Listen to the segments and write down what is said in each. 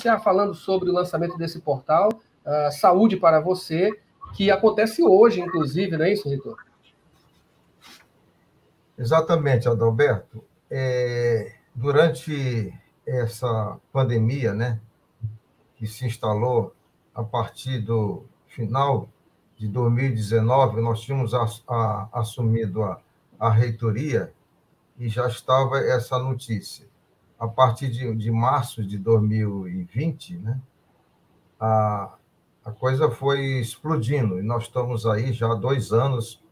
iniciar falando sobre o lançamento desse portal, uh, Saúde para Você, que acontece hoje, inclusive, não é isso, Reitor? Exatamente, Adalberto. É, durante essa pandemia, né, que se instalou a partir do final de 2019, nós tínhamos a, a, assumido a, a reitoria e já estava essa notícia. A partir de, de março de 2020, né, a, a coisa foi explodindo e nós estamos aí já há dois anos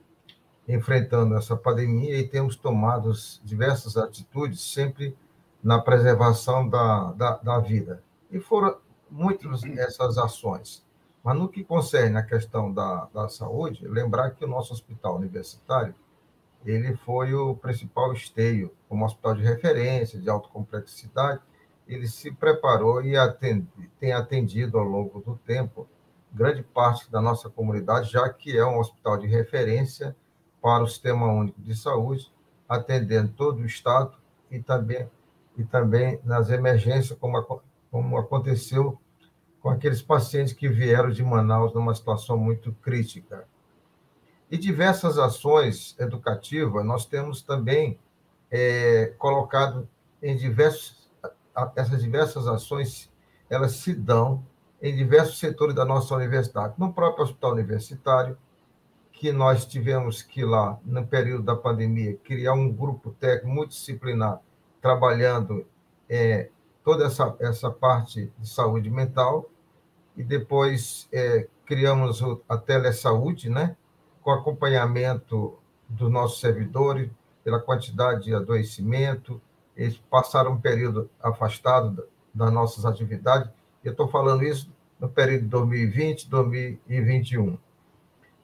enfrentando essa pandemia e temos tomado diversas atitudes sempre na preservação da, da, da vida. E foram muitas essas ações. Mas no que concerne a questão da, da saúde, lembrar que o nosso hospital universitário ele foi o principal esteio, como hospital de referência, de alta complexidade, ele se preparou e atende, tem atendido ao longo do tempo grande parte da nossa comunidade, já que é um hospital de referência para o Sistema Único de Saúde, atendendo todo o Estado e também, e também nas emergências, como, como aconteceu com aqueles pacientes que vieram de Manaus numa situação muito crítica. E diversas ações educativas nós temos também é, colocado em diversos. Essas diversas ações elas se dão em diversos setores da nossa universidade. No próprio hospital universitário, que nós tivemos que lá, no período da pandemia, criar um grupo técnico multidisciplinar trabalhando é, toda essa, essa parte de saúde mental, e depois é, criamos a telesaúde, né, com acompanhamento dos nossos servidores, pela quantidade de adoecimento, eles passaram um período afastado das nossas atividades, eu estou falando isso no período de 2020, 2021.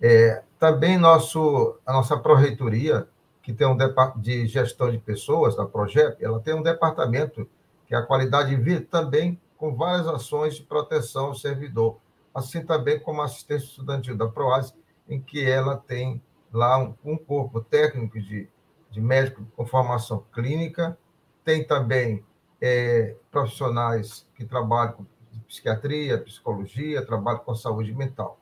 É, também nosso, a nossa proreitoria, que tem um de gestão de pessoas, da Projeto, ela tem um departamento que é a qualidade de vida, também com várias ações de proteção ao servidor, assim também como a assistência estudantil da PROAS, em que ela tem lá um, um corpo técnico de, de médico com formação clínica, tem também é, profissionais que trabalham com psiquiatria, psicologia, trabalham com saúde mental.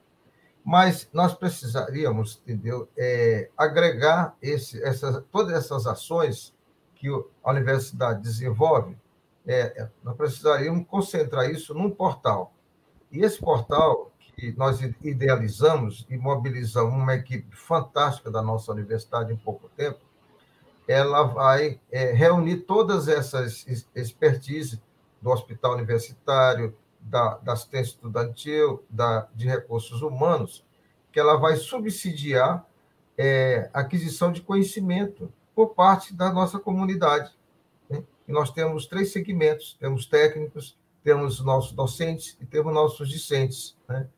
Mas nós precisaríamos, entendeu, é, agregar esse, essas, todas essas ações que a universidade desenvolve, é, nós precisaríamos concentrar isso num portal. E esse portal, que nós idealizamos e mobilizamos uma equipe fantástica da nossa universidade em pouco tempo, ela vai é, reunir todas essas expertises do hospital universitário, da, da assistência estudantil, da, de recursos humanos, que ela vai subsidiar é, aquisição de conhecimento por parte da nossa comunidade. Né? E nós temos três segmentos: temos técnicos, temos nossos docentes e temos nossos discentes. Né?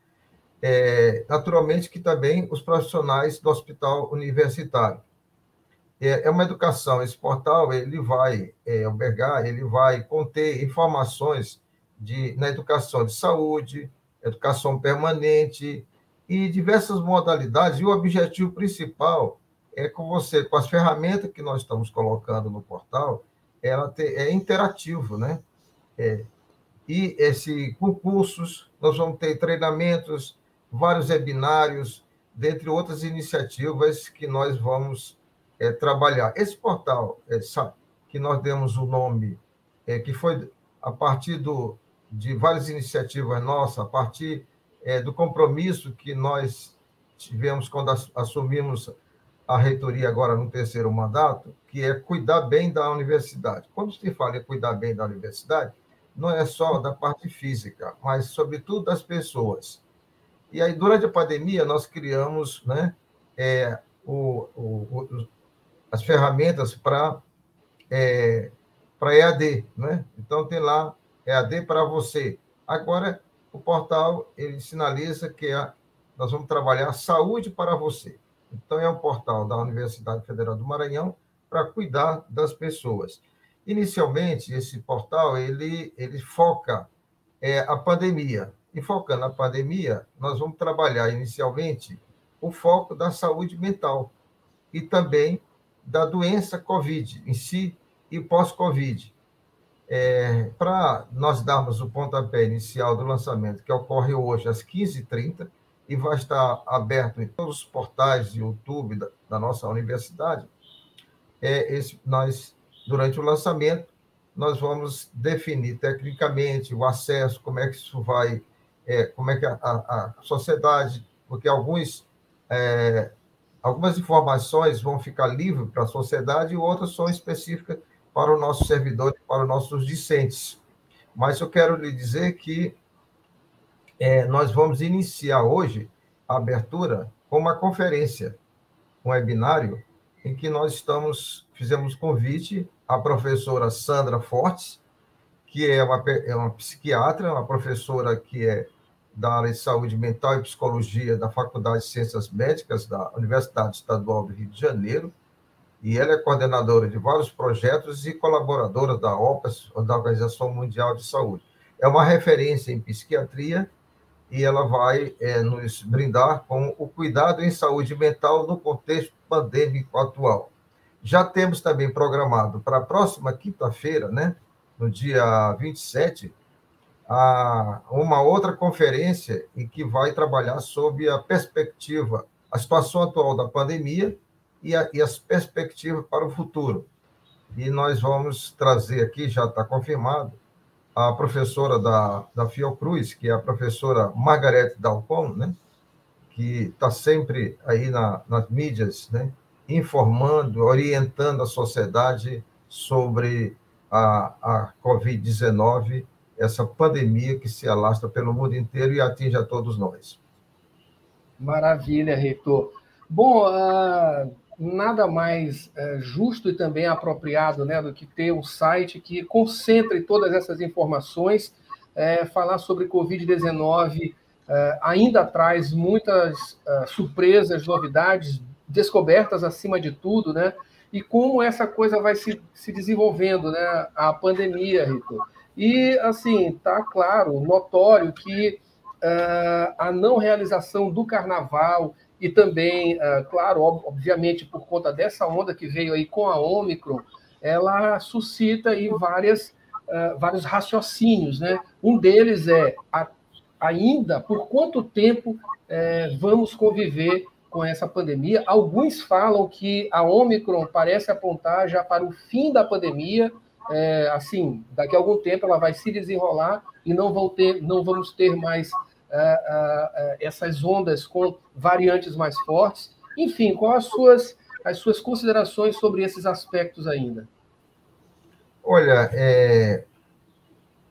É, naturalmente que também os profissionais do hospital universitário. É, é uma educação, esse portal ele vai é, albergar, ele vai conter informações de, na educação de saúde, educação permanente e diversas modalidades. E o objetivo principal é com você, com as ferramentas que nós estamos colocando no portal, ela é interativo, né? É, e esse concursos, nós vamos ter treinamentos, vários webinários, dentre outras iniciativas que nós vamos é, trabalhar. Esse portal, é, que nós demos o nome, é, que foi a partir do, de várias iniciativas nossas, a partir do compromisso que nós tivemos quando assumimos a reitoria agora no terceiro mandato, que é cuidar bem da universidade. Quando se fala em cuidar bem da universidade, não é só da parte física, mas sobretudo das pessoas. E aí, durante a pandemia, nós criamos né, é, o, o, as ferramentas para é, para EAD, né? Então tem lá EAD para você. Agora, o portal ele sinaliza que é, nós vamos trabalhar saúde para você. Então, é um portal da Universidade Federal do Maranhão para cuidar das pessoas. Inicialmente, esse portal ele, ele foca é, a pandemia. E focando a pandemia, nós vamos trabalhar inicialmente o foco da saúde mental e também da doença COVID em si e pós-COVID. É, Para nós darmos o pontapé inicial do lançamento, que ocorre hoje às 15h30, e vai estar aberto em todos os portais de YouTube da, da nossa universidade, é esse, nós, durante o lançamento, nós vamos definir tecnicamente o acesso, como é que isso vai, é, como é que a, a, a sociedade, porque alguns, é, algumas informações vão ficar livres para a sociedade e outras são específicas para o nosso servidor, para os nossos discentes. Mas eu quero lhe dizer que é, nós vamos iniciar hoje a abertura com uma conferência, um webinário, em que nós estamos, fizemos convite à professora Sandra Fortes, que é uma, é uma psiquiatra, uma professora que é da área de saúde mental e psicologia da Faculdade de Ciências Médicas da Universidade Estadual do Rio de Janeiro, e ela é coordenadora de vários projetos e colaboradora da OPAS, da Organização Mundial de Saúde. É uma referência em psiquiatria e ela vai é, nos brindar com o cuidado em saúde mental no contexto pandêmico atual. Já temos também programado para a próxima quinta-feira, né, no dia 27, a, uma outra conferência em que vai trabalhar sobre a perspectiva, a situação atual da pandemia e, a, e as perspectivas para o futuro. E nós vamos trazer aqui, já está confirmado, a professora da, da Fiocruz, que é a professora Margarete Dalcon, né? que está sempre aí na, nas mídias, né? informando, orientando a sociedade sobre a, a Covid-19, essa pandemia que se alastra pelo mundo inteiro e atinge a todos nós. Maravilha, reitor. Bom, uh, nada mais é, justo e também apropriado né, do que ter um site que concentre todas essas informações. É, falar sobre Covid-19 é, ainda traz muitas surpresas, novidades, descobertas acima de tudo, né? E como essa coisa vai se, se desenvolvendo, né? A pandemia, Rito. E, assim, está claro, notório que é, a não realização do carnaval, e também, é, claro, obviamente, por conta dessa onda que veio aí com a Omicron, ela suscita aí várias, uh, vários raciocínios. Né? Um deles é, a, ainda, por quanto tempo é, vamos conviver com essa pandemia? Alguns falam que a Omicron parece apontar já para o fim da pandemia, é, assim, daqui a algum tempo ela vai se desenrolar e não, vão ter, não vamos ter mais essas ondas com variantes mais fortes. Enfim, quais as suas, as suas considerações sobre esses aspectos ainda? Olha, é,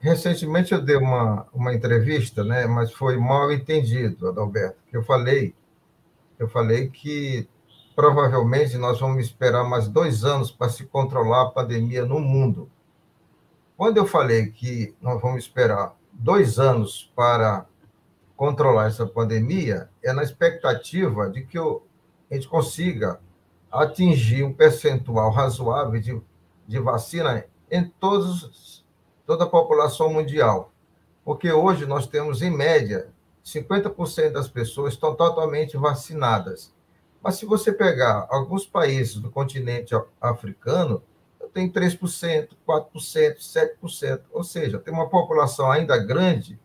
recentemente eu dei uma, uma entrevista, né, mas foi mal entendido, Adalberto, que eu falei, eu falei que provavelmente nós vamos esperar mais dois anos para se controlar a pandemia no mundo. Quando eu falei que nós vamos esperar dois anos para controlar essa pandemia é na expectativa de que a gente consiga atingir um percentual razoável de, de vacina em todos, toda a população mundial. Porque hoje nós temos, em média, 50% das pessoas estão totalmente vacinadas. Mas se você pegar alguns países do continente africano, tem 3%, 4%, 7%. Ou seja, tem uma população ainda grande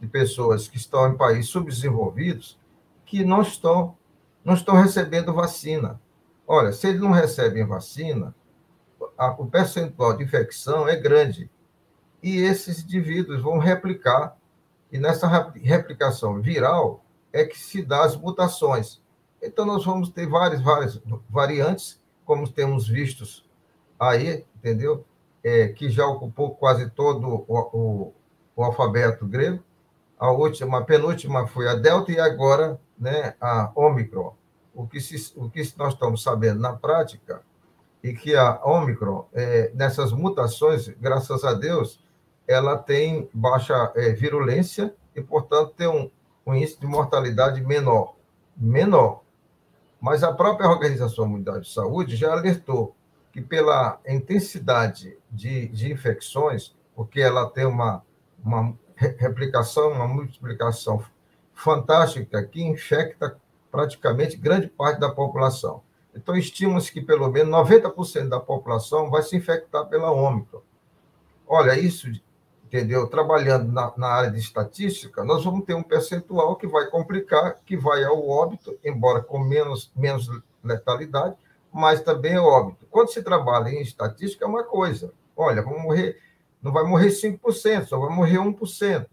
de pessoas que estão em países subdesenvolvidos que não estão, não estão recebendo vacina. Olha, se eles não recebem vacina, a, o percentual de infecção é grande. E esses indivíduos vão replicar, e nessa replicação viral é que se dá as mutações. Então, nós vamos ter várias, várias variantes, como temos vistos aí, entendeu? É, que já ocupou quase todo o, o, o alfabeto grego a última, a penúltima foi a Delta e agora né, a Omicron. O que, se, o que nós estamos sabendo na prática e que a Omicron, é, nessas mutações, graças a Deus, ela tem baixa é, virulência e, portanto, tem um, um índice de mortalidade menor. Menor. Mas a própria Organização Mundial de Saúde já alertou que, pela intensidade de, de infecções, porque ela tem uma, uma replicação, uma multiplicação fantástica que infecta praticamente grande parte da população. Então, estima-se que pelo menos 90% da população vai se infectar pela Ômicron. olha, isso, entendeu? Trabalhando na, na, área de estatística, nós vamos ter um percentual que vai complicar, que vai ao óbito, embora com menos, menos letalidade, mas também é óbito. Quando se trabalha em estatística, é uma coisa. Olha, morrer, não vai morrer 5%, só vai morrer 1%.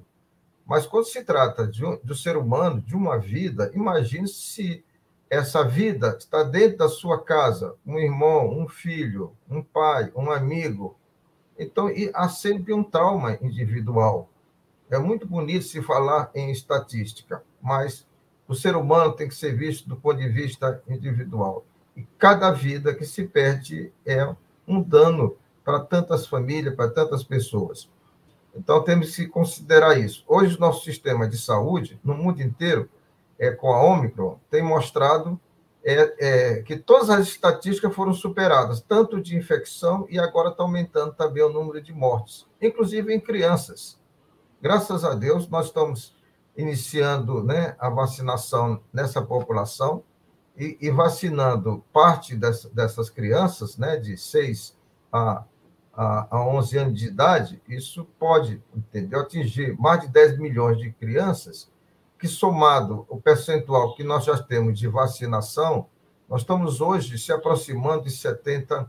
Mas quando se trata de um, do ser humano, de uma vida, imagine se essa vida está dentro da sua casa, um irmão, um filho, um pai, um amigo. Então, há sempre um trauma individual. É muito bonito se falar em estatística, mas o ser humano tem que ser visto do ponto de vista individual. E cada vida que se perde é um dano para tantas famílias, para tantas pessoas. Então, temos que considerar isso. Hoje, o nosso sistema de saúde, no mundo inteiro, é, com a Omicron, tem mostrado é, é, que todas as estatísticas foram superadas, tanto de infecção e agora está aumentando também o número de mortes, inclusive em crianças. Graças a Deus, nós estamos iniciando né, a vacinação nessa população e, e vacinando parte dessa, dessas crianças, né, de 6 a, a, a 11 anos de idade, isso pode entendeu, atingir mais de 10 milhões de crianças, que somado o percentual que nós já temos de vacinação, nós estamos hoje se aproximando de 70%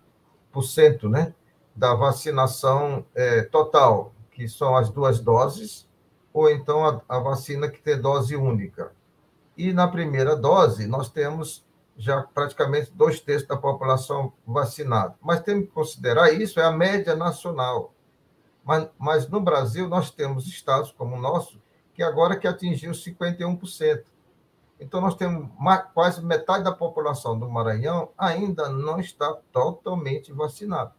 né, da vacinação é, total, que são as duas doses, ou então a, a vacina que tem dose única. E na primeira dose, nós temos já praticamente dois terços da população vacinada. Mas temos que considerar isso, é a média nacional. Mas, mas no Brasil, nós temos estados como o nosso, que agora que atingiu 51%. Então, nós temos quase metade da população do Maranhão ainda não está totalmente vacinada.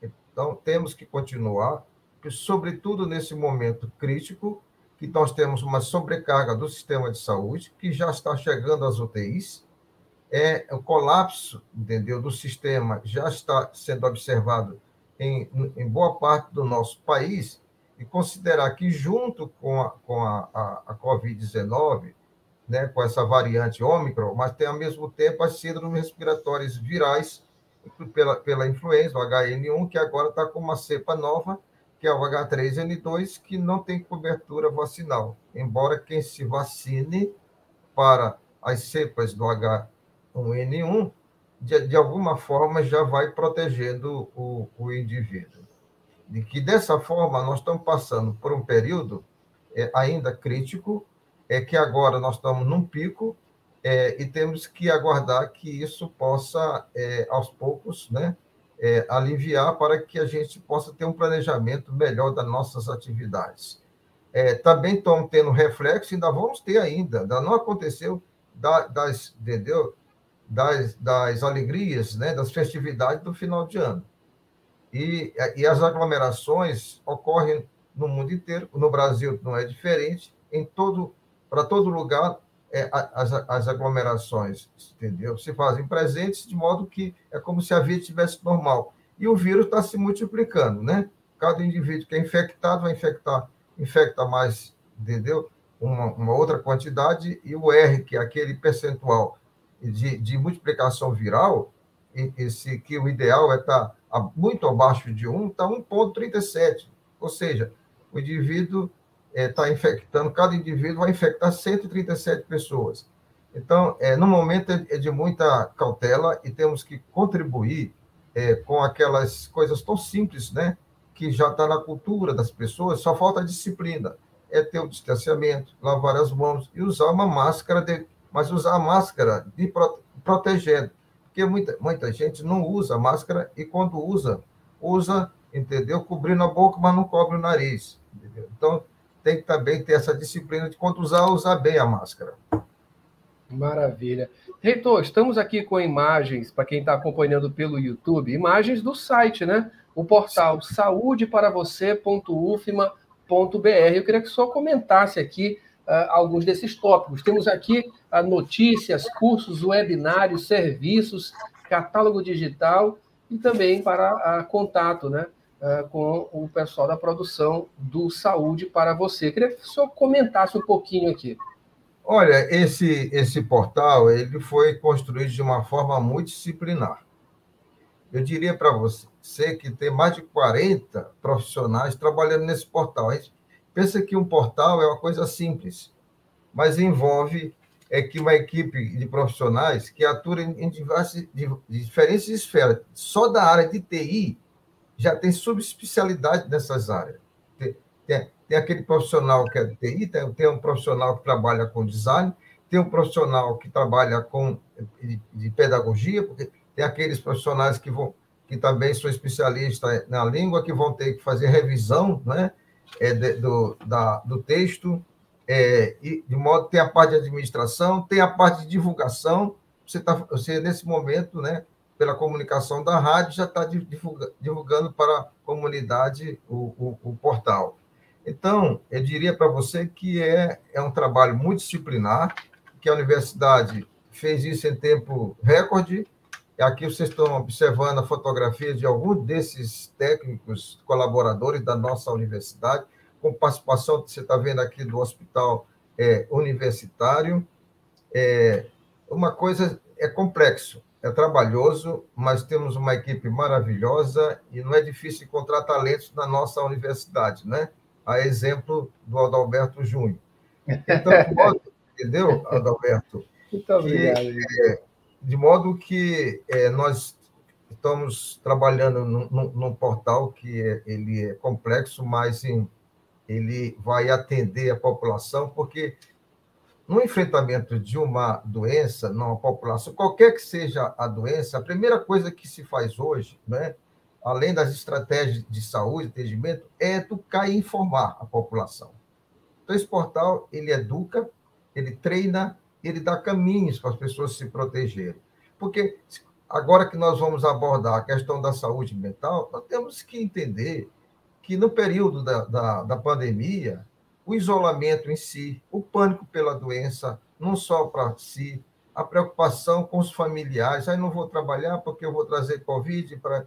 Então, temos que continuar, sobretudo nesse momento crítico, que nós temos uma sobrecarga do sistema de saúde, que já está chegando às UTIs, é o colapso, entendeu, do sistema já está sendo observado em, em boa parte do nosso país, e considerar que junto com a, com a, a, a Covid-19, né, com essa variante Ômicron, mas tem ao mesmo tempo as síndromes respiratórias virais pela, pela influenza, o HN1, que agora está com uma cepa nova, que é o H3N2, que não tem cobertura vacinal. Embora quem se vacine para as cepas do H1N1, de, de alguma forma já vai protegendo o, o indivíduo. De que dessa forma nós estamos passando por um período é, ainda crítico, é que agora nós estamos num pico é, e temos que aguardar que isso possa, é, aos poucos, né, é, aliviar para que a gente possa ter um planejamento melhor das nossas atividades. É, também estão tendo reflexo, ainda vamos ter ainda, ainda não aconteceu da, das, entendeu? Das, das alegrias, né, das festividades do final de ano. E, e as aglomerações ocorrem no mundo inteiro, no Brasil não é diferente, em todo, para todo lugar é, as, as aglomerações, entendeu? Se fazem presentes de modo que é como se a vida estivesse normal. E o vírus está se multiplicando, né? Cada indivíduo que é infectado vai infectar, infecta mais, entendeu? Uma, uma outra quantidade, e o R, que é aquele percentual de, de multiplicação viral, esse que o ideal é estar tá muito abaixo de 1, está 1,37. Ou seja, o indivíduo está é, infectando, cada indivíduo vai infectar 137 pessoas. Então, é, no momento é, é de muita cautela e temos que contribuir é, com aquelas coisas tão simples, né? Que já está na cultura das pessoas, só falta disciplina. É ter o distanciamento, lavar as mãos e usar uma máscara, de, mas usar a máscara de prote, protegendo. Porque muita, muita gente não usa máscara e quando usa, usa, entendeu? Cobrindo a boca, mas não cobre o nariz. Entendeu? Então, tem que também ter essa disciplina de quando usar, usar bem a máscara. Maravilha. Reitor, estamos aqui com imagens, para quem está acompanhando pelo YouTube, imagens do site, né? O portal saudeparavocê.ufma.br. Eu queria que só comentasse aqui alguns desses tópicos. Temos aqui uh, notícias, cursos, webinários, serviços, catálogo digital e também para uh, contato, né? com o pessoal da produção do Saúde para Você. Queria que o senhor comentasse um pouquinho aqui. Olha, esse, esse portal ele foi construído de uma forma muito disciplinar. eu diria para você que tem mais de 40 profissionais trabalhando nesse portal. A gente pensa que um portal é uma coisa simples, mas envolve é que uma equipe de profissionais que atua em diversas, diferentes esferas. Só da área de TI já tem subespecialidade nessas áreas. Tem, tem, tem aquele profissional que é de TI, tem, tem um profissional que trabalha com design, tem um profissional que trabalha com de, de pedagogia, porque tem aqueles profissionais que vão que também são especialistas na língua, que vão ter que fazer revisão né, é, de, do, da, do texto, é, de modo tem a parte de administração, tem a parte de divulgação. Você, tá, você nesse momento, né, pela comunicação da rádio, já está divulga, divulgando para a comunidade o, o, o portal. Então, eu diria para você que é, é um trabalho multidisciplinar, que a universidade fez isso em tempo recorde. Aqui vocês estão observando a fotografia de alguns desses técnicos colaboradores da nossa universidade, com participação, você está vendo aqui, do hospital é, universitário. É, uma coisa é complexo, é trabalhoso, mas temos uma equipe maravilhosa e não é difícil encontrar talentos na nossa universidade, né? A exemplo do Adalberto Júnior. Então, entendeu, Adalberto? Muito obrigado. é, de modo que é, nós estamos trabalhando num, portal que é, ele é complexo, mas em, ele vai atender a população, porque no enfrentamento de uma doença, numa população, qualquer que seja a doença, a primeira coisa que se faz hoje, né, além das estratégias de saúde, atendimento, é educar e informar a população. Então, esse portal, ele educa, ele treina, ele dá caminhos para as pessoas se protegerem. Porque agora que nós vamos abordar a questão da saúde mental, nós temos que entender que no período da, da, da pandemia, o isolamento em si, o pânico pela doença, não só para si, a preocupação com os familiares, aí não vou trabalhar porque eu vou trazer Covid para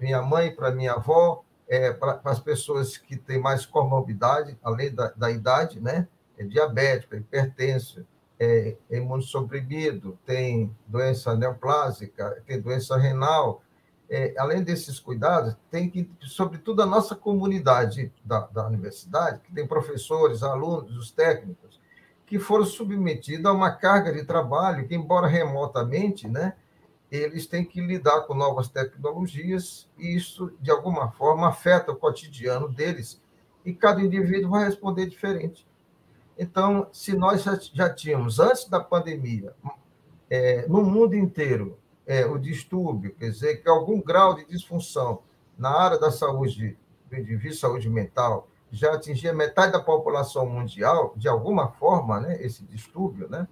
minha mãe, para minha avó, é, para as pessoas que têm mais comorbidade, além da, da idade, né? É diabético, hipertenso, é, é imunossuprimido, tem doença neoplásica, tem doença renal. É, além desses cuidados, tem que, sobretudo, a nossa comunidade da, da universidade, que tem professores, alunos, os técnicos, que foram submetidos a uma carga de trabalho que, embora remotamente, né, eles têm que lidar com novas tecnologias e isso, de alguma forma, afeta o cotidiano deles e cada indivíduo vai responder diferente. Então, se nós já, tínhamos, antes da pandemia, é, no mundo inteiro, é, o distúrbio, quer dizer, que algum grau de disfunção na área da saúde, do indivíduo, saúde mental, já atingia metade da população mundial, de alguma forma, né, esse distúrbio, né,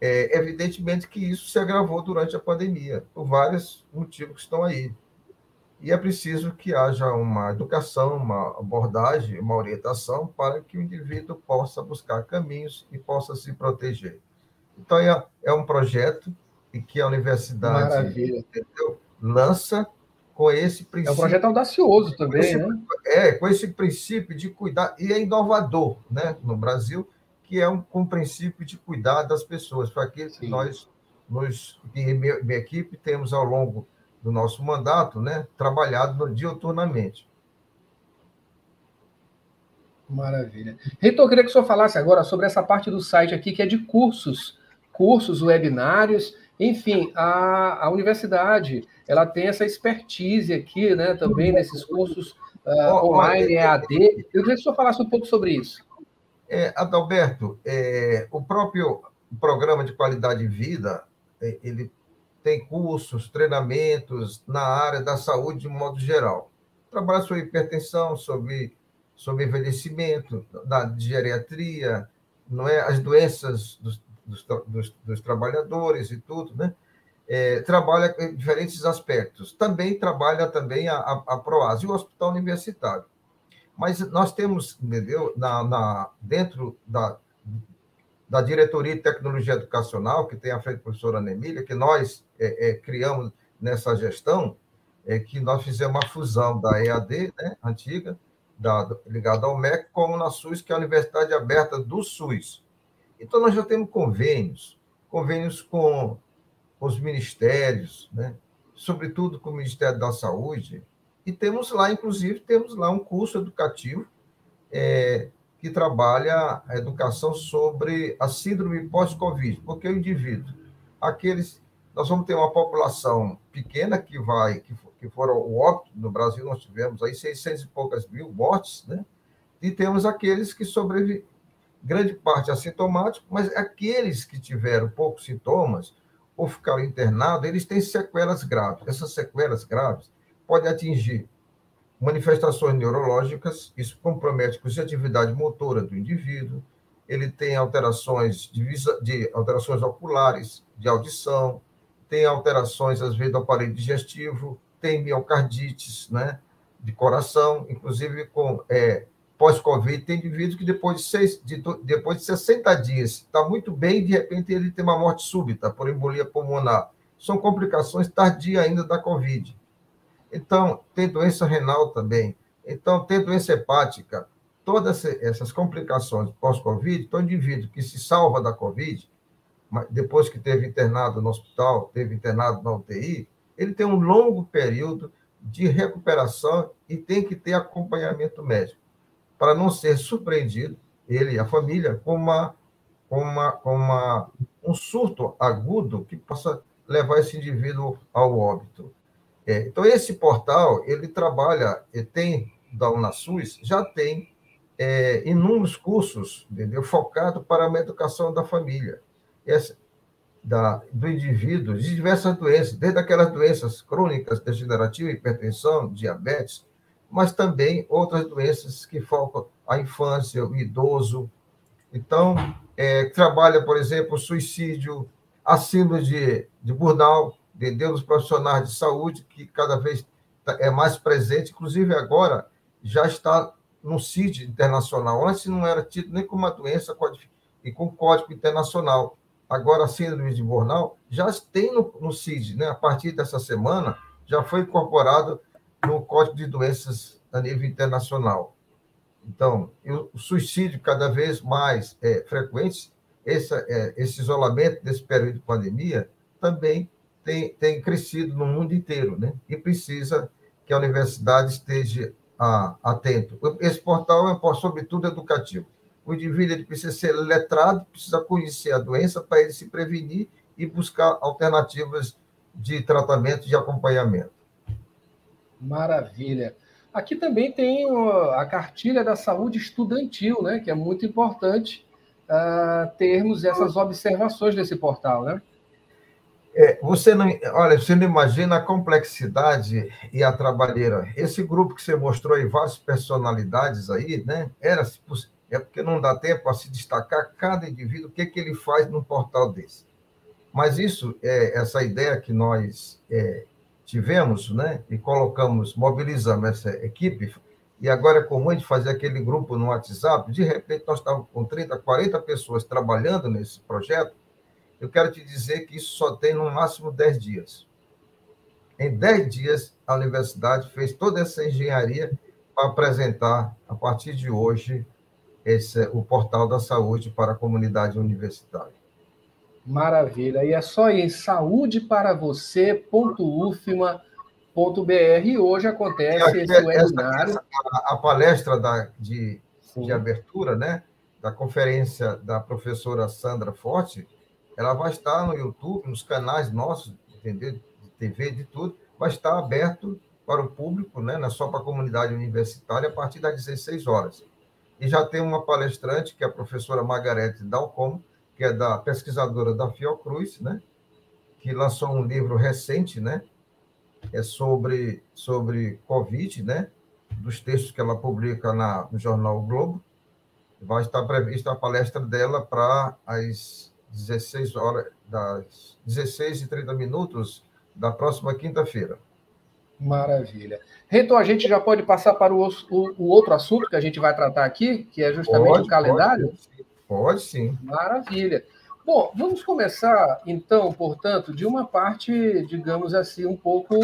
é, evidentemente que isso se agravou durante a pandemia, por vários motivos que estão aí. E é preciso que haja uma educação, uma abordagem, uma orientação para que o indivíduo possa buscar caminhos e possa se proteger. Então, é, é um projeto que a universidade entendeu, lança com esse princípio. É um projeto audacioso também, esse, né? É, com esse princípio de cuidar, e é inovador né, no Brasil, que é um, com um princípio de cuidar das pessoas. Para que Sim. nós, nos, minha, minha equipe, temos ao longo do nosso mandato, né, trabalhado diuturnamente. Maravilha. Reitor, eu queria que o senhor falasse agora sobre essa parte do site aqui, que é de cursos, cursos, webinários, enfim, a, a universidade, ela tem essa expertise aqui, né, também nesses cursos uh, online, EAD. Eu queria que o senhor falasse um pouco sobre isso. É, Adalberto, é, o próprio programa de qualidade de vida, é, ele tem cursos, treinamentos na área da saúde de modo geral. Trabalha sobre hipertensão, sobre, sobre envelhecimento, da geriatria, não é? as doenças dos, dos, dos, dos trabalhadores e tudo, né? É, trabalha em diferentes aspectos. Também trabalha também a, a, a Proas e o Hospital Universitário. Mas nós temos, entendeu, na, na, dentro da, da Diretoria de Tecnologia Educacional, que tem à frente a professora Anemília, que nós é, é, criamos nessa gestão, é que nós fizemos uma fusão da EAD, né, antiga, da, ligada ao MEC, como na SUS, que é a Universidade Aberta do SUS. Então, nós já temos convênios, convênios com, com os ministérios, né, sobretudo com o Ministério da Saúde, e temos lá, inclusive, temos lá um curso educativo é, que trabalha a educação sobre a síndrome pós-Covid, porque o indivíduo, aqueles, nós vamos ter uma população pequena que vai, que, que foram o óbito no Brasil, nós tivemos aí 600 e poucas mil mortes, né? E temos aqueles que sobrevivem, grande parte assintomático, mas aqueles que tiveram poucos sintomas ou ficaram internados, eles têm sequelas graves. Essas sequelas graves podem atingir manifestações neurológicas, isso compromete a atividade motora do indivíduo, ele tem alterações de, visa, de alterações oculares, de audição, tem alterações, às vezes, do aparelho digestivo, tem miocardites, né, de coração, inclusive com é, pós-Covid, tem indivíduos que depois de, seis, de, depois de 60 dias está muito bem, de repente ele tem uma morte súbita por embolia pulmonar. São complicações tardias ainda da Covid. Então, tem doença renal também. Então, tem doença hepática. Todas essas complicações pós-Covid, então, indivíduo que se salva da Covid, depois que teve internado no hospital, teve internado na UTI, ele tem um longo período de recuperação e tem que ter acompanhamento médico para não ser surpreendido, ele e a família, com, uma, com, uma, com uma, um surto agudo que possa levar esse indivíduo ao óbito. É, então, esse portal, ele trabalha, ele tem, da UNASUS, já tem é, inúmeros cursos, entendeu? Focado para a educação da família, essa, da, do indivíduo, de diversas doenças, desde aquelas doenças crônicas, degenerativas, hipertensão, diabetes, mas também outras doenças que focam a infância, o idoso. Então, é, trabalha, por exemplo, suicídio, a síndrome de, de burnout, entendeu? Dos profissionais de saúde, que cada vez tá, é mais presente, inclusive agora já está no CID internacional. Antes não era tido nem como uma doença e com código internacional. Agora, a síndrome de burnout já tem no, no CID, né? A partir dessa semana, já foi incorporado no Código de Doenças a nível internacional. Então, o suicídio cada vez mais é, frequente, esse, é, esse isolamento desse período de pandemia também tem, tem crescido no mundo inteiro, né? E precisa que a universidade esteja a, atento. Esse portal é, sobretudo, educativo. O indivíduo precisa ser letrado, precisa conhecer a doença para ele se prevenir e buscar alternativas de tratamento, de acompanhamento. Maravilha. Aqui também tem a cartilha da saúde estudantil, né? Que é muito importante uh, termos essas observações desse portal, né? É, você não, olha, você não imagina a complexidade e a trabalheira. Esse grupo que você mostrou aí, várias personalidades aí, né? Era é porque não dá tempo a se destacar cada indivíduo, o que, que ele faz num portal desse. Mas isso, é, essa ideia que nós é, tivemos, né? E colocamos, mobilizamos essa equipe, e agora é comum de fazer aquele grupo no WhatsApp, de repente nós estávamos com 30, 40 pessoas trabalhando nesse projeto, eu quero te dizer que isso só tem no máximo 10 dias. Em 10 dias, a universidade fez toda essa engenharia para apresentar, a partir de hoje, esse, o portal da saúde para a comunidade universitária. Maravilha. E é só em saudeparavocê.ufma.br. Hoje acontece esse webinário. Essa, a, a, palestra da, de, de abertura, né? Da conferência da professora Sandra Forte, ela vai estar no YouTube, nos canais nossos, entendeu? de TV, de tudo, vai estar aberto para o público, né? não é só para a comunidade universitária, a partir das 16 horas. E já tem uma palestrante, que é a professora Margarete Dalcom, que é da pesquisadora da Fiocruz, né? que lançou um livro recente, né? é sobre, sobre Covid, né? dos textos que ela publica na, no jornal o Globo. Vai estar prevista a palestra dela para as 16 horas, das 16 e 30 minutos da próxima quinta-feira. Maravilha. Reitor, a gente já pode passar para o, o, o, outro assunto que a gente vai tratar aqui, que é justamente pode, o calendário? Pode, pode sim. Maravilha. Bom, vamos começar, então, portanto, de uma parte, digamos assim, um pouco,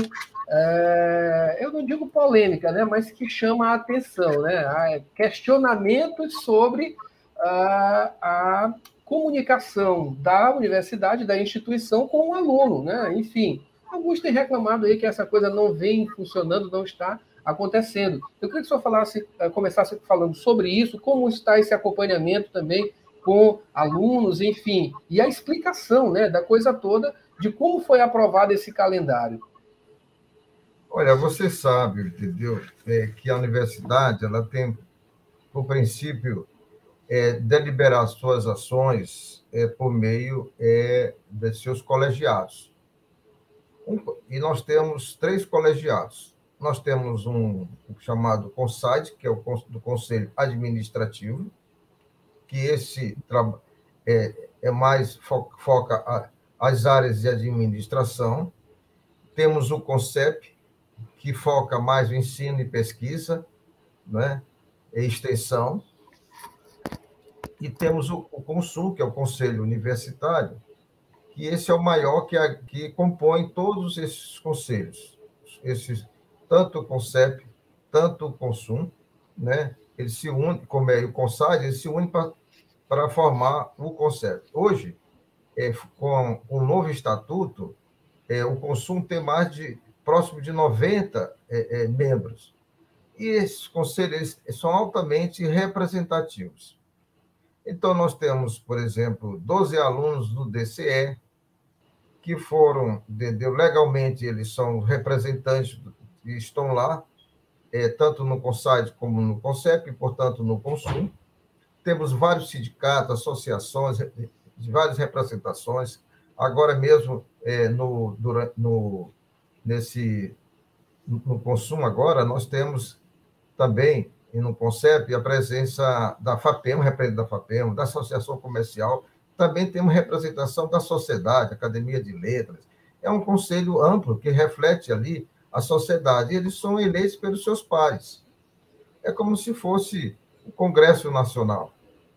é, eu não digo polêmica, né, mas que chama a atenção, né? Questionamentos sobre a, a comunicação da universidade, da instituição com o aluno, né? Enfim, Alguns têm reclamado aí que essa coisa não vem funcionando, não está acontecendo. Eu queria que o senhor falasse, eh, começasse falando sobre isso, como está esse acompanhamento também com alunos, enfim, e a explicação né, da coisa toda de como foi aprovado esse calendário. Olha, você sabe, entendeu, é, que a universidade ela tem, por princípio, é, deliberar suas ações é, por meio é, de seus colegiados. Um, e nós temos três colegiados. Nós temos um chamado CONSAID, que é o do Conselho Administrativo, que esse é, é mais foca a, as áreas de administração. Temos o CONCEP, que foca mais o ensino e pesquisa, né, e extensão. E temos o, o CONSUL, que é o Conselho Universitário, que esse é o maior que, a, que compõe todos esses conselhos, esses, tanto o CONCEP, tanto o CONSUM, né? Eles se unem, como é o CONSAD, eles se unem para formar o conselho. Hoje, é, com o novo estatuto, é, o consumo tem mais de próximo de 90 é, é, membros. E esses conselhos são altamente representativos. Então, nós temos, por exemplo, 12 alunos do DCE, que foram, legalmente, eles são representantes e estão lá, é, tanto no CONSAID como no CONCEP, e, portanto, no consumo temos vários sindicatos, associações, várias representações. Agora mesmo, é, no, durante, no, nesse, no consumo agora, nós temos também, e no CONCEP, a presença da FAPEM, representante da FAPEM, da Associação Comercial, também temos representação da sociedade, Academia de Letras. É um conselho amplo que reflete ali a sociedade. Eles são eleitos pelos seus pares. É como se fosse o Congresso Nacional.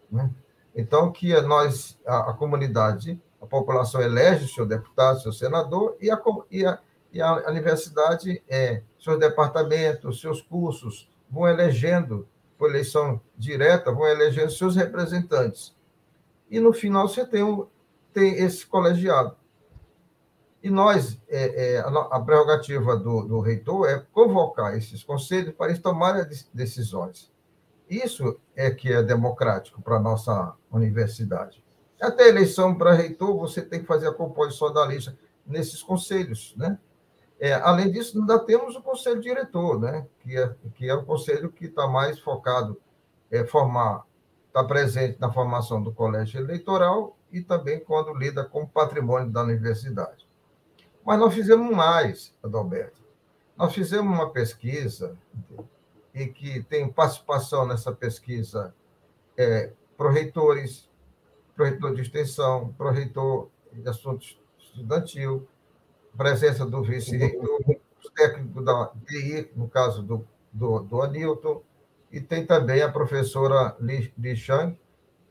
Né? Então, que nós, a, a, comunidade, a população elege o seu deputado, seu senador, e a, e a, e a universidade, é, seus departamentos, seus cursos, vão elegendo, por eleição direta, vão elegendo seus representantes. E, no final, você tem, um, tem esse colegiado. E nós, é, é, a, prerrogativa do, do reitor é convocar esses conselhos para eles tomarem decisões. Isso é que é democrático para a nossa universidade. Até eleição para reitor, você tem que fazer a composição da lista nesses conselhos, né? É, além disso, ainda temos o conselho diretor, né? Que é, que é o conselho que está mais focado é formar, está presente na formação do colégio eleitoral e também quando lida com o patrimônio da universidade. Mas nós fizemos mais, Adalberto. Nós fizemos uma pesquisa e que tem participação nessa pesquisa é, proreitores, proreitor de extensão, proreitor de assuntos estudantil, presença do vice-reitor, técnico da DI, no caso do, do, do Anilton, e tem também a professora Li, Li Shang,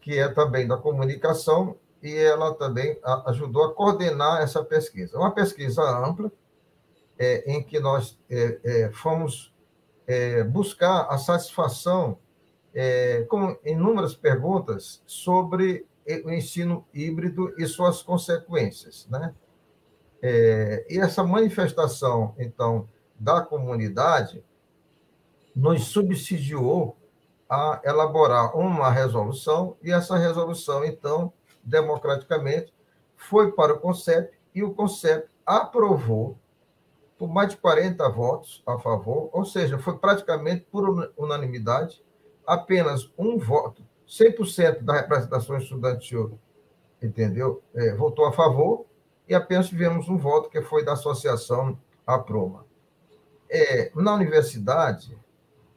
que é também da comunicação, e ela também ajudou a coordenar essa pesquisa. Uma pesquisa ampla, é, em que nós é, é, fomos é, buscar a satisfação é, com inúmeras perguntas sobre o ensino híbrido e suas consequências, né? É, e essa manifestação, então, da comunidade nos subsidiou a elaborar uma resolução, e essa resolução, então, democraticamente, foi para o CONCEP, e o CONCEP aprovou por mais de 40 votos a favor, ou seja, foi praticamente por unanimidade, apenas um voto, 100% da representação estudantil, entendeu? É, votou a favor, e apenas tivemos um voto que foi da associação Aproma. É, na universidade,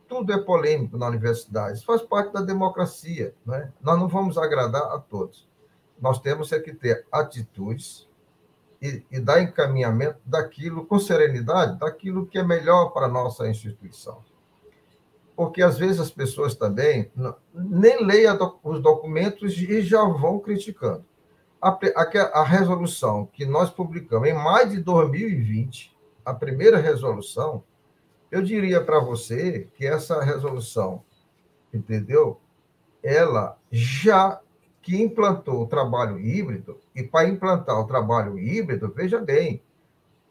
tudo é polêmico na universidade, isso faz parte da democracia, né? nós não vamos agradar a todos. Nós temos é que ter atitudes e, e dar encaminhamento daquilo com serenidade, daquilo que é melhor para a nossa instituição. Porque às vezes as pessoas também nem leem os documentos e já vão criticando. A, a, a resolução que nós publicamos em maio de 2020, a primeira resolução, eu diria para você que essa resolução, entendeu? Ela já que implantou o trabalho híbrido, e para implantar o trabalho híbrido, veja bem,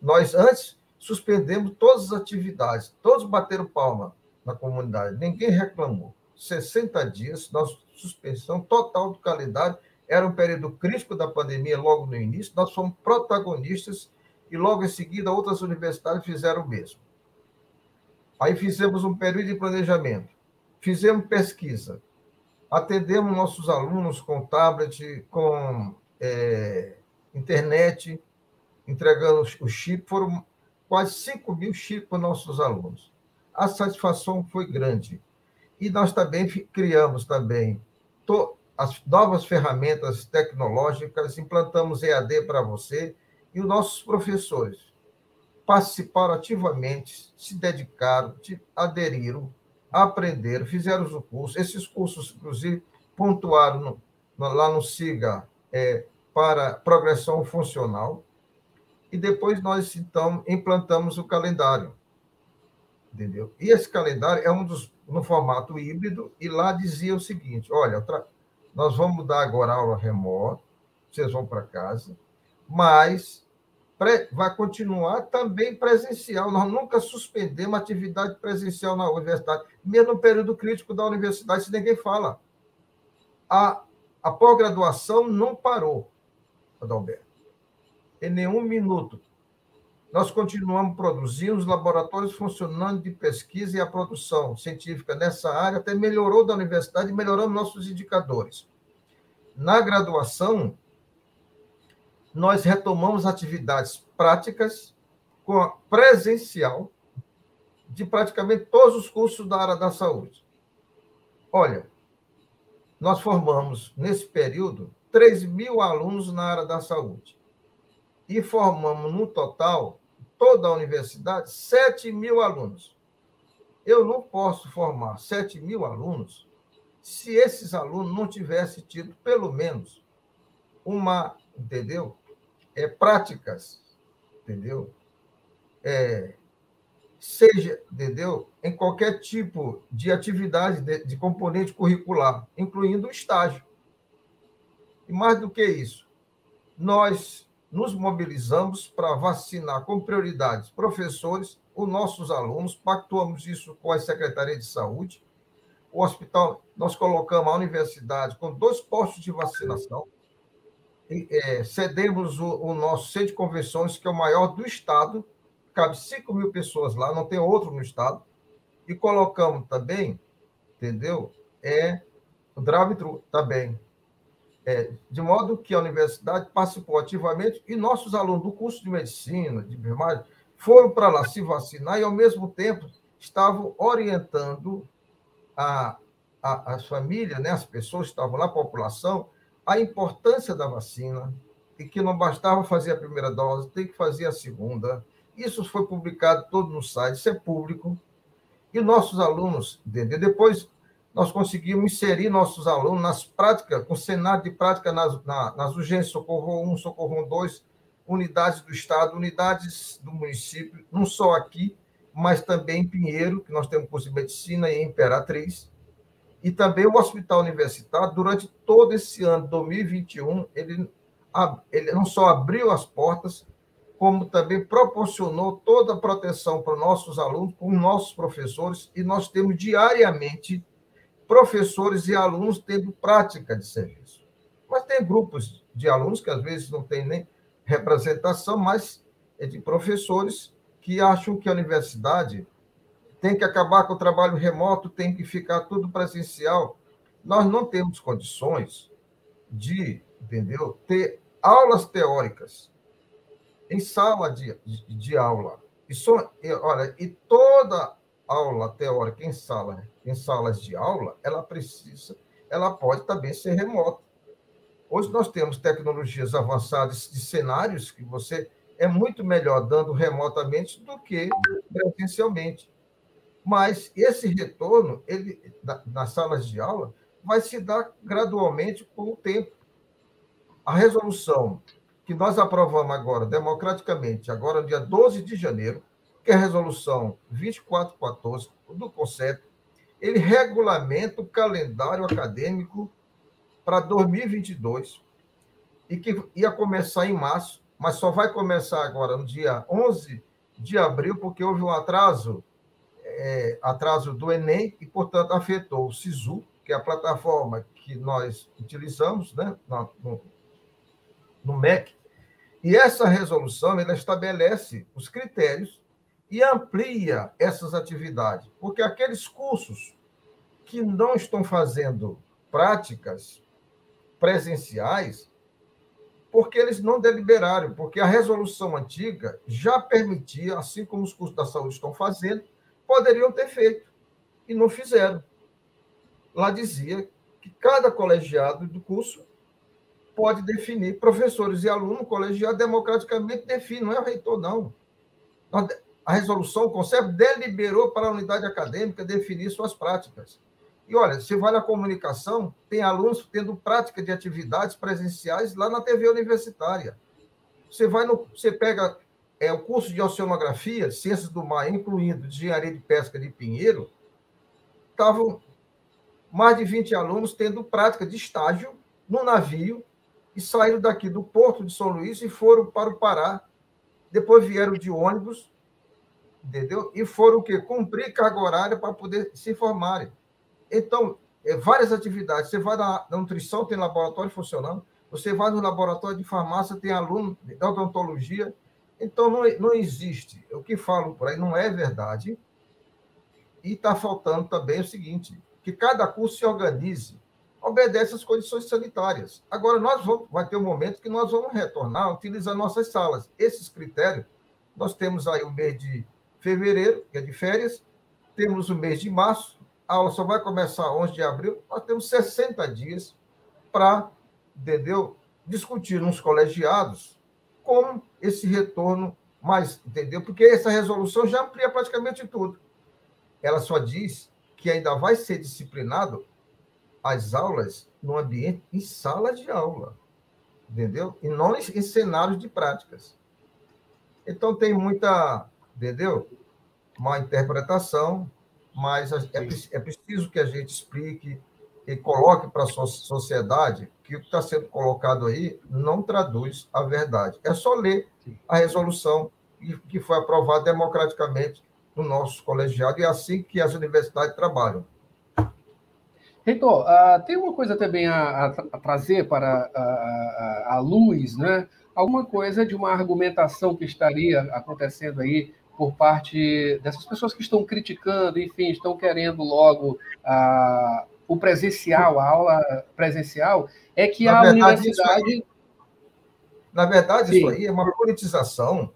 nós antes suspendemos todas as atividades, todos bateram palma na comunidade, ninguém reclamou. 60 dias, nós suspensão total do calendário, era um período crítico da pandemia logo no início, nós fomos protagonistas e logo em seguida outras universidades fizeram o mesmo. Aí fizemos um período de planejamento, fizemos pesquisa, atendemos nossos alunos com tablet, com é, internet, entregando o chip, foram quase 5 mil chips para nossos alunos. A satisfação foi grande. E nós também criamos também as novas ferramentas tecnológicas, implantamos EAD para você, e os nossos professores participaram ativamente, se dedicaram, aderiram, aprenderam, fizeram o curso. Esses cursos, inclusive, pontuaram no, no, lá no SIGA é, para progressão funcional. E depois nós, então, implantamos o calendário. Entendeu? E esse calendário é um dos no formato híbrido, e lá dizia o seguinte: olha, nós vamos dar agora aula remota, vocês vão para casa, mas vai continuar também presencial. Nós nunca suspendemos atividade presencial na universidade, mesmo no período crítico da universidade, se ninguém fala. A, a pós-graduação não parou, Adalberto, em nenhum minuto. Nós continuamos produzindo, os laboratórios funcionando de pesquisa e a produção científica nessa área até melhorou da universidade melhoramos nossos indicadores. Na graduação, nós retomamos atividades práticas com a presencial de praticamente todos os cursos da área da saúde. Olha, nós formamos, nesse período, 3 mil alunos na área da saúde. E formamos, no total, toda a universidade, 7 mil alunos. Eu não posso formar 7 mil alunos se esses alunos não tivessem tido, pelo menos, uma, entendeu? é, práticas, entendeu? É, seja, entendeu? Em qualquer tipo de atividade de, de componente curricular, incluindo o estágio. E mais do que isso, nós nos mobilizamos para vacinar com prioridade professores, os nossos alunos, pactuamos isso com a Secretaria de Saúde, o hospital, nós colocamos a universidade com dois postos de vacinação, é, cedemos o, o, nosso centro de convenções, que é o maior do Estado, cabe 5 mil pessoas lá, não tem outro no Estado, e colocamos também, entendeu? É o drive-thru também. É, de modo que a universidade participou ativamente e nossos alunos do curso de medicina, de enfermagem, foram para lá se vacinar e, ao mesmo tempo, estavam orientando a, a, as famílias, né, as pessoas que estavam lá, a população, a importância da vacina e que não bastava fazer a primeira dose, tem que fazer a segunda. Isso foi publicado todo no site, isso é público. E nossos alunos? Depois nós conseguimos inserir nossos alunos nas práticas, com cenário de prática nas, na, nas urgências Socorro 1, Socorro 2, unidades do Estado, unidades do município, não só aqui, mas também em Pinheiro, que nós temos curso de medicina, e Imperatriz, e também o hospital universitário, durante todo esse ano, 2021, ele, ele não só abriu as portas, como também proporcionou toda a proteção para nossos alunos, com nossos professores, e nós temos diariamente professores e alunos tendo prática de serviço. Mas tem grupos de alunos que às vezes não tem nem representação, mas é de professores que acham que a universidade tem que acabar com o trabalho remoto, tem que ficar tudo presencial. Nós não temos condições de, entendeu, ter aulas teóricas em sala de, de, de aula. E só, olha, e toda aula teórica em sala, em salas de aula, ela precisa, ela pode também ser remota. Hoje nós temos tecnologias avançadas de cenários que você é muito melhor dando remotamente do que presencialmente. Mas esse retorno, ele, nas salas de aula, vai se dar gradualmente com o tempo. A resolução que nós aprovamos agora, democraticamente, agora no dia 12 de janeiro, que é a resolução 2414 do CONCEP, ele regulamenta o calendário acadêmico para 2022 e que ia começar em março mas só vai começar agora no dia 11 de abril, porque houve um atraso, é, atraso do Enem, e, portanto, afetou o SISU, que é a plataforma que nós utilizamos né, no, no MEC, e essa resolução ela estabelece os critérios e amplia essas atividades, porque aqueles cursos que não estão fazendo práticas presenciais, porque eles não deliberaram, porque a resolução antiga já permitia, assim como os cursos da saúde estão fazendo, poderiam ter feito e não fizeram. Lá dizia que cada colegiado do curso pode definir, professores e alunos, colegiado democraticamente define, não é o reitor, não. A resolução, o conselho deliberou para a unidade acadêmica definir suas práticas. E olha, se vai na comunicação, tem alunos tendo prática de atividades presenciais lá na TV universitária. Você vai no, você pega é, o curso de oceanografia, ciências do mar, incluindo engenharia de pesca de Pinheiro, estavam mais de 20 alunos tendo prática de estágio no navio e saíram daqui do porto de São Luís e foram para o Pará. Depois vieram de ônibus, entendeu? E foram o quê? Cumprir carga horária para poder se formarem. Então, é, várias atividades. Você vai na, na, nutrição, tem laboratório funcionando. Você vai no laboratório de farmácia, tem aluno da odontologia. Então, não, não existe. O que falam por aí não é verdade. E está faltando também o seguinte, que cada curso se organize, obedece às condições sanitárias. Agora, nós vamos, vai ter um momento que nós vamos retornar, utilizar nossas salas. Esses critérios, nós temos aí o mês de fevereiro, que é de férias, temos o mês de março, a aula só vai começar 11 de abril, nós temos 60 dias para, entendeu, discutir nos colegiados como esse retorno mais, entendeu? Porque essa resolução já amplia praticamente tudo. Ela só diz que ainda vai ser disciplinado as aulas no ambiente em sala de aula, entendeu? E não em cenários de práticas. Então tem muita, entendeu? Uma interpretação mas é, é preciso que a gente explique e coloque para a sociedade que o que está sendo colocado aí não traduz a verdade. É só ler a resolução que foi aprovada democraticamente no nosso colegiado, e é assim que as universidades trabalham. Reitor, uh, tem uma coisa também a, a trazer para a, a, a, luz, né? Alguma coisa de uma argumentação que estaria acontecendo aí por parte dessas pessoas que estão criticando, enfim, estão querendo logo a, o presencial, a aula presencial, é que na a verdade, universidade. Aí, na verdade, Sim. isso aí é uma politização,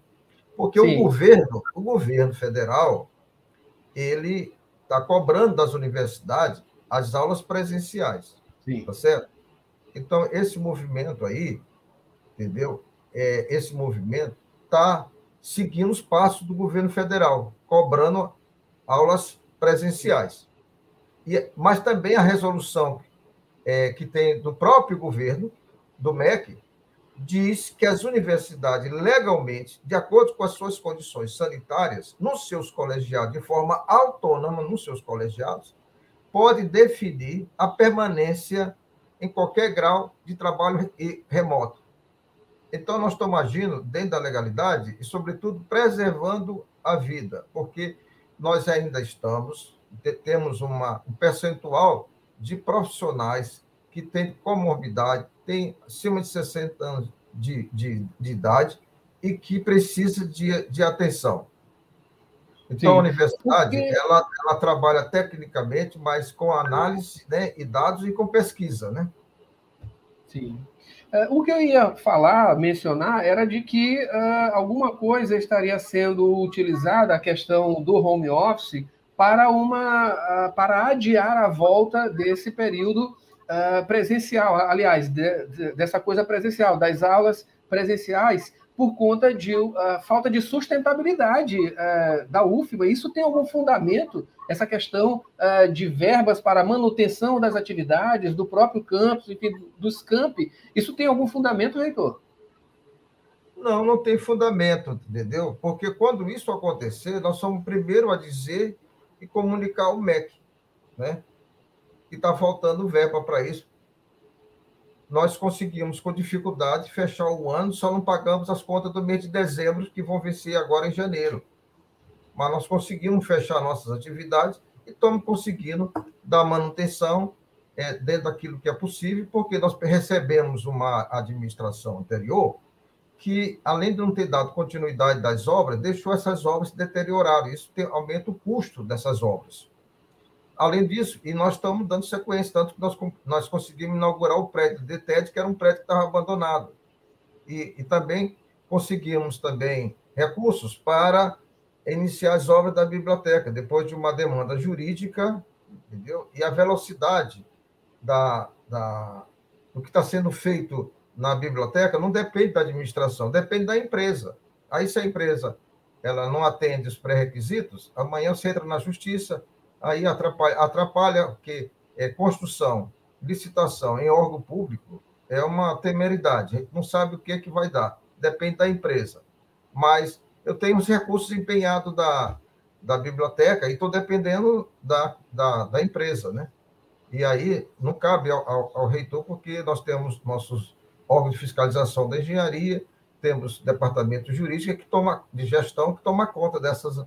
porque Sim. o governo, o governo federal, ele está cobrando das universidades as aulas presenciais. Sim. Tá certo? Então, esse movimento aí, entendeu? É, esse movimento está seguindo os passos do governo federal, cobrando aulas presenciais. E, mas também a resolução é, que tem do próprio governo, do MEC, diz que as universidades, legalmente, de acordo com as suas condições sanitárias, nos seus colegiados, de forma autônoma nos seus colegiados, pode definir a permanência em qualquer grau de trabalho remoto. Então, nós estamos agindo dentro da legalidade e, sobretudo, preservando a vida, porque nós ainda estamos, temos uma, um percentual de profissionais que têm comorbidade, têm acima de 60 anos de, de, de idade e que precisa de, de atenção. Então, Sim, a universidade, porque... ela, ela trabalha tecnicamente, mas com análise né, e dados e com pesquisa, né? Sim. É, o que eu ia falar, mencionar, era de que uh, alguma coisa estaria sendo utilizada, a questão do home office, para, uma, uh, para adiar a volta desse período uh, presencial, aliás, de, de, dessa coisa presencial, das aulas presenciais, por conta de uh, falta de sustentabilidade uh, da UFBA. Isso tem algum fundamento, essa questão uh, de verbas para manutenção das atividades, do próprio campus, enfim, dos campi. Isso tem algum fundamento, reitor? Não, não tem fundamento, entendeu? Porque quando isso acontecer, nós somos o primeiro a dizer e comunicar o MEC, né? E está faltando verba para isso. Nós conseguimos, com dificuldade, fechar o ano, só não pagamos as contas do mês de dezembro, que vão vencer agora em janeiro. Mas nós conseguimos fechar nossas atividades e estamos conseguindo dar manutenção é, dentro daquilo que é possível, porque nós recebemos uma administração anterior que, além de não ter dado continuidade das obras, deixou essas obras se deteriorarem. Isso tem, aumenta o custo dessas obras. Além disso, e nós estamos dando sequência, tanto que nós, nós conseguimos inaugurar o prédio de TED, que era um prédio que estava abandonado. E, e também conseguimos também recursos para iniciar as obras da biblioteca, depois de uma demanda jurídica, entendeu? E a velocidade da, da, do que está sendo feito na biblioteca não depende da administração, depende da empresa. Aí, se a empresa ela não atende os pré-requisitos, amanhã você entra na justiça, aí atrapalha, atrapalha porque é, construção, licitação em órgão público é uma temeridade. A gente não sabe o que, é que vai dar, depende da empresa. Mas eu tenho os recursos empenhados da, da biblioteca e estou dependendo da, da, da, empresa, né? E aí não cabe ao, ao, ao reitor, porque nós temos nossos órgão de fiscalização da engenharia, temos departamento jurídico que toma, de gestão que toma conta dessas,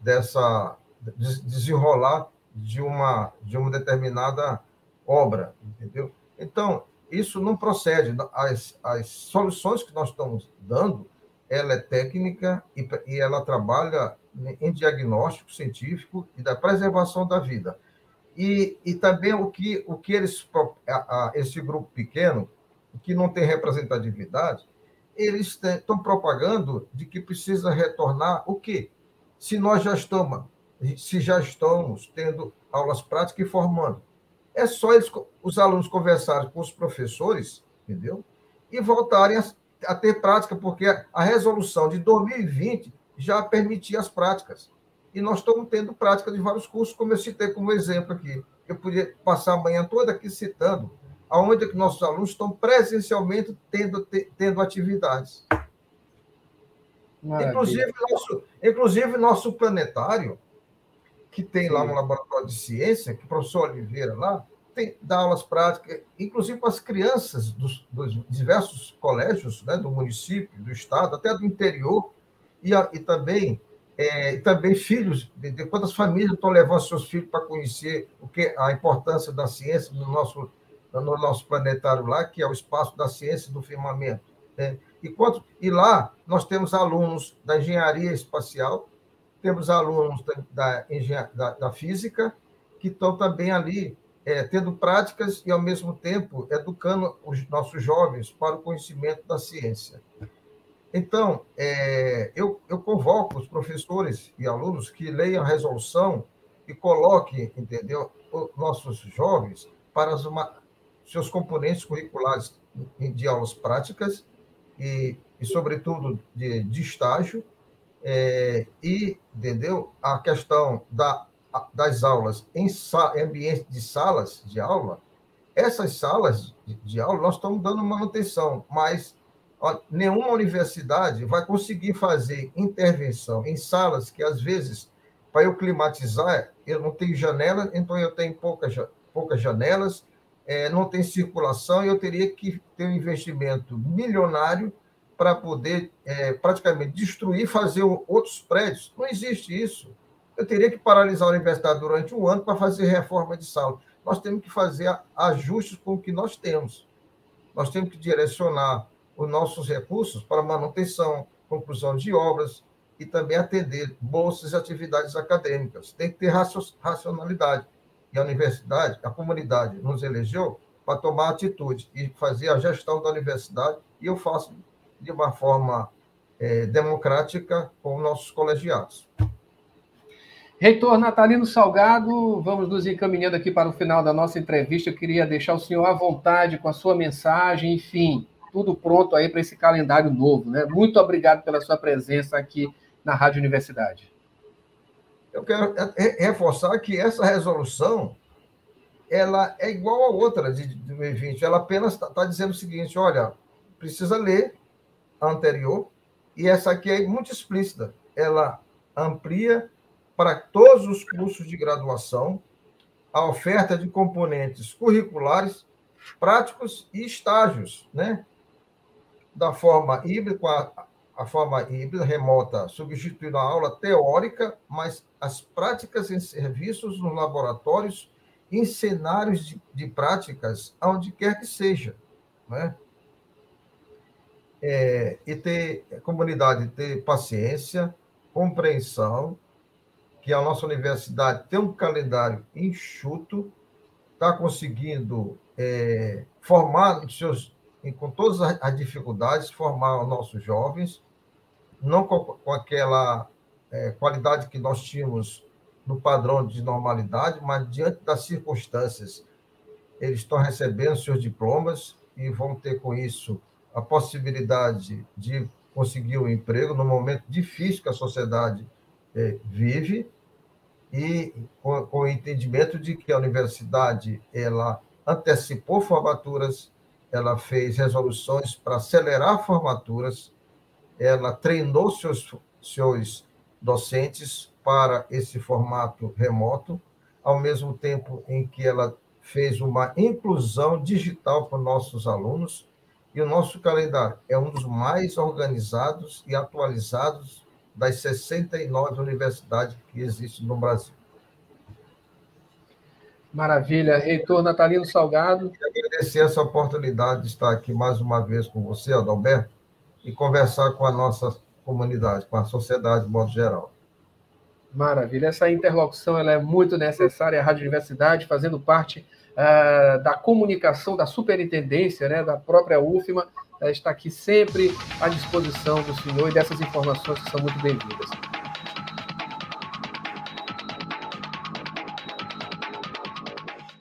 dessa desenrolar de uma, de uma determinada obra, entendeu? Então, isso não procede. As, as soluções que nós estamos dando, ela é técnica e, e ela trabalha em diagnóstico científico e da preservação da vida. E, e também o que, o que eles, esse grupo pequeno, que não tem representatividade, eles estão propagando de que precisa retornar o quê? Se nós já estamos, se já estamos tendo aulas práticas e formando. É só eles, os alunos conversarem com os professores, entendeu? E voltarem a, a ter prática, porque a, a resolução de 2020 já permitia as práticas. E nós estamos tendo prática de vários cursos, como eu citei como exemplo aqui. Eu podia passar a manhã toda aqui citando aonde que nossos alunos estão presencialmente tendo, tendo atividades. Inclusive nosso, inclusive, nosso planetário, que tem lá no laboratório de ciência, que o professor Oliveira lá, tem, dá aulas práticas, inclusive para as crianças dos, dos diversos colégios né, do município, do estado, até do interior, e, a, e também é, e também filhos, de, de quantas famílias estão levando seus filhos para conhecer o que a importância da ciência no nosso no nosso planetário lá, que é o espaço da ciência do firmamento. Né? E, quanto, e lá nós temos alunos da engenharia espacial, temos alunos da, da, da, física, que estão também ali é, tendo práticas e, ao mesmo tempo, educando os nossos jovens para o conhecimento da ciência. Então, é, eu, eu convoco os professores e alunos que leiam a resolução e coloquem, entendeu, os nossos jovens para as, seus componentes curriculares de aulas práticas e, e sobretudo, de, de estágio, é, e, entendeu? A questão da, das aulas em, ambiente de salas de aula, essas salas de, de aula nós estamos dando manutenção, mas ó, nenhuma universidade vai conseguir fazer intervenção em salas que, às vezes, para eu climatizar, eu não tenho janela, então eu tenho poucas, poucas janelas, é, não tem circulação e eu teria que ter um investimento milionário para poder é, praticamente destruir, fazer outros prédios. Não existe isso. Eu teria que paralisar a universidade durante um ano para fazer reforma de sala. Nós temos que fazer ajustes com o que nós temos. Nós temos que direcionar os nossos recursos para manutenção, conclusão de obras e também atender bolsas e atividades acadêmicas. Tem que ter racionalidade e a universidade, a comunidade nos elegeu para tomar atitude e fazer a gestão da universidade, e eu faço de uma forma é, democrática com nossos colegiados. Reitor Natalino Salgado, vamos nos encaminhando aqui para o final da nossa entrevista. Eu queria deixar o senhor à vontade com a sua mensagem, enfim, tudo pronto aí para esse calendário novo. Né? Muito obrigado pela sua presença aqui na Rádio Universidade. Eu quero reforçar que essa resolução ela é igual a outra de 2020. Ela apenas está tá dizendo o seguinte: olha, precisa ler anterior, e essa aqui é muito explícita. Ela amplia para todos os cursos de graduação a oferta de componentes curriculares práticos e estágios, né? Da forma híbrida, a, a forma híbrida remota substituindo a aula teórica, mas as práticas em serviços nos laboratórios, em cenários de, de práticas, aonde quer que seja, né? É, e ter comunidade ter paciência, compreensão, que a nossa universidade tem um calendário enxuto, está conseguindo é, formar seus, com todas as dificuldades, formar os nossos jovens, não com, com aquela é, qualidade que nós tínhamos no padrão de normalidade, mas diante das circunstâncias, eles estão recebendo seus diplomas e vão ter com isso a possibilidade de conseguir um emprego no momento difícil que a sociedade é, vive e com, com, o entendimento de que a universidade ela antecipou formaturas, ela fez resoluções para acelerar formaturas, ela treinou seus, seus docentes para esse formato remoto, ao mesmo tempo em que ela fez uma inclusão digital para nossos alunos, e o nosso calendário é um dos mais organizados e atualizados das 69 universidades que existem no Brasil. Maravilha. Reitor Natalino Salgado. Quero agradecer essa oportunidade de estar aqui mais uma vez com você, Adalberto, e conversar com a nossa comunidade, com a sociedade de modo geral. Maravilha. Essa interlocução ela é muito necessária, a Rádio Universidade fazendo parte uh, da comunicação da superintendência, né, da própria UFMA, uh, está aqui sempre à disposição do senhor e dessas informações que são muito bem-vindas.